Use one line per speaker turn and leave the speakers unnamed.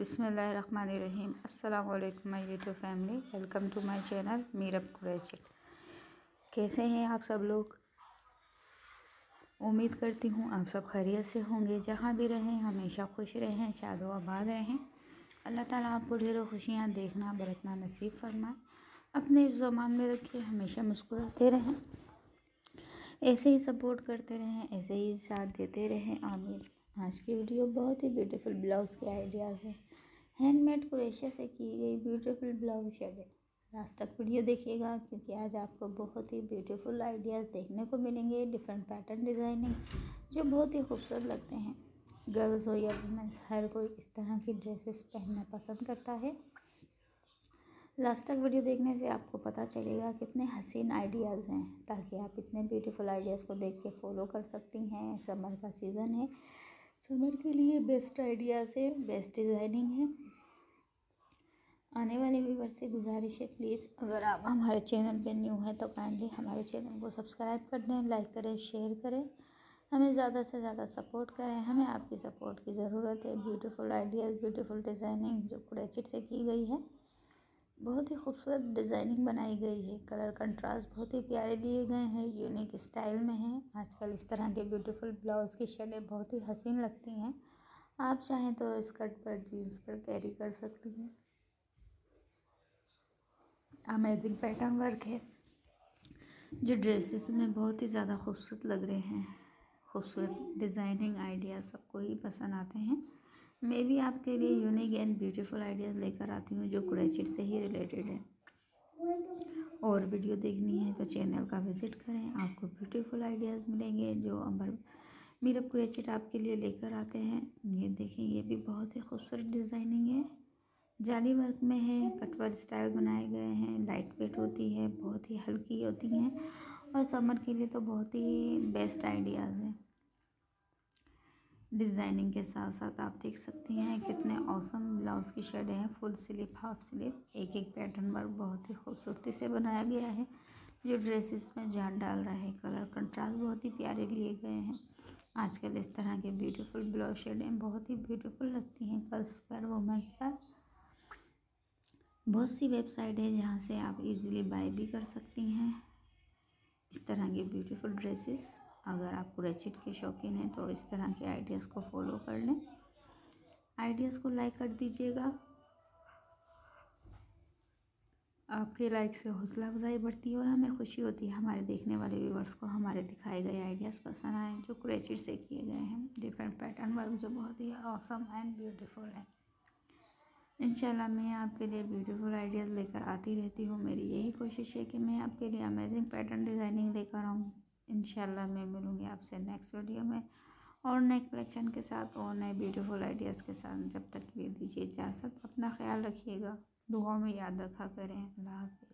बिसमीम अल्लाम my YouTube family, welcome to my channel Meerab कुरैचिट कैसे हैं आप सब लोग? उम्मीद करती हूँ आप सब खैरियत से होंगे। जहाँ भी रहें, हमेशा खुश रहें, शाद आबाद रहें। अल्लाह ताला आपको ढेरों खुशियाँ देखना, बरतना नसीब फरमाए। अपने ज़मान में रखें हमेशा मुस्कुराते रहें। ऐसे ही सपोर्ट करते रहें, ऐसे ही साथ देते रहें। आमिर आज की वीडियो बहुत ही ब्यूटीफुल ब्लाउज़ के आइडियाज़ हैं। हैंडमेड क्रोशिया से की गई ब्यूटीफुल ब्लाउज शेड। लास्ट तक वीडियो देखिएगा, क्योंकि आज आपको बहुत ही ब्यूटीफुल आइडियाज़ देखने को मिलेंगे डिफरेंट पैटर्न डिज़ाइनिंग जो बहुत ही खूबसूरत लगते हैं। गर्ल्स हो या वुमेंस हर कोई इस तरह की ड्रेसेस पहनना पसंद करता है। लास्ट तक वीडियो देखने से आपको पता चलेगा कितने हसीन आइडियाज़ हैं, ताकि आप इतने ब्यूटीफुल आइडियाज़ को देख के फॉलो कर सकती हैं। समर का सीज़न है। समर के लिए बेस्ट आइडियाज़ है बेस्ट डिज़ाइनिंग है। आने वाले व्यूवर से गुजारिश है प्लीज़ अगर आप हमारे चैनल पे न्यू हैं तो काइंडली हमारे चैनल को सब्सक्राइब कर दें लाइक करें शेयर करें। हमें ज़्यादा से ज़्यादा सपोर्ट करें, हमें आपकी सपोर्ट की ज़रूरत है। ब्यूटीफुल आइडियाज़ ब्यूटीफुल डिज़ाइनिंग जो क्रेचिट से की गई है। बहुत ही खूबसूरत डिज़ाइनिंग बनाई गई है। कलर कंट्रास्ट बहुत ही प्यारे लिए गए हैं, यूनिक स्टाइल में हैं। आजकल इस तरह के ब्यूटीफुल ब्लाउज़ की शेडें बहुत ही हसीन लगती हैं। आप चाहें तो स्कर्ट पर जीन्स पर कैरी कर सकती हैं। अमेजिंग पैटर्न वर्क है। जो ड्रेसेस में बहुत ही ज़्यादा खूबसूरत लग रहे हैं। खूबसूरत डिज़ाइनिंग आइडिया सबको ही पसंद आते हैं। मैं भी आपके लिए यूनिक एंड ब्यूटीफुल आइडियाज़ लेकर आती हूँ जो क्रेचिट से ही रिलेटेड है। और वीडियो देखनी है तो चैनल का विज़िट करें, आपको ब्यूटीफुल आइडियाज़ मिलेंगे जो अमर मीरब क्रेचिट आपके लिए लेकर आते हैं। ये देखें, ये भी बहुत ही खूबसूरत डिज़ाइनिंग है। जाली वर्क में है कटवर स्टाइल बनाए गए हैं लाइट वेट होती है, बहुत ही हल्की होती हैं। और समर के लिए तो बहुत ही बेस्ट आइडियाज़ हैं। डिज़ाइनिंग के साथ साथ आप देख सकती हैं कितने औसम ब्लाउज़ की शेड हैं। फुल स्लीव हाफ़ स्लीव एक एक पैटर्न वर्क बहुत ही खूबसूरती से बनाया गया है। जो ड्रेसेस में जान डाल रहा है कलर कंट्रास्ट बहुत ही प्यारे लिए गए हैं। आजकल इस तरह के ब्यूटीफुल ब्लाउज शेडें बहुत ही ब्यूटीफुल लगती हैं गर्ल्स पर वुमेंस पर। बहुत सी वेबसाइट है जहाँ से आप इजीली बाय भी कर सकती हैं। इस तरह के ब्यूटीफुल ड्रेसेस अगर आप क्रेचिट के शौकीन हैं तो इस तरह के आइडियाज़ को फॉलो कर लें। आइडियाज़ को लाइक कर दीजिएगा। आपके लाइक से हौसला अफजाई बढ़ती है और हमें खुशी होती है। हमारे देखने वाले व्यूवर्स को हमारे दिखाए गए आइडियाज़ पसंद आए, जो क्रेचिट से किए गए हैं। डिफरेंट पैटर्न वर्क जो बहुत ही औसम एंड ब्यूटीफुल है। इंशाल्लाह मैं आपके लिए ब्यूटीफुल आइडियाज़ लेकर आती रहती हूँ। मेरी यही कोशिश है कि मैं आपके लिए अमेजिंग पैटर्न डिज़ाइनिंग लेकर आऊँ। इन मैं मिलूँगी आपसे नेक्स्ट वीडियो में। और नए कलेक्शन के साथ और नए ब्यूटीफुल आइडियाज़ के साथ। जब तक लिए दीजिए इजाज़त। अपना ख्याल रखिएगा। दुआओं में याद रखा करें। अल्लाह हाफि